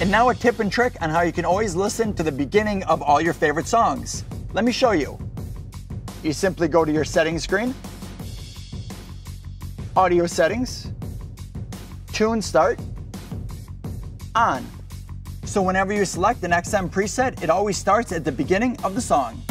And now a tip and trick on how you can always listen to the beginning of all your favorite songs. Let me show you. You simply go to your settings screen, audio settings, tune start, on. So whenever you select an XM preset, it always starts at the beginning of the song.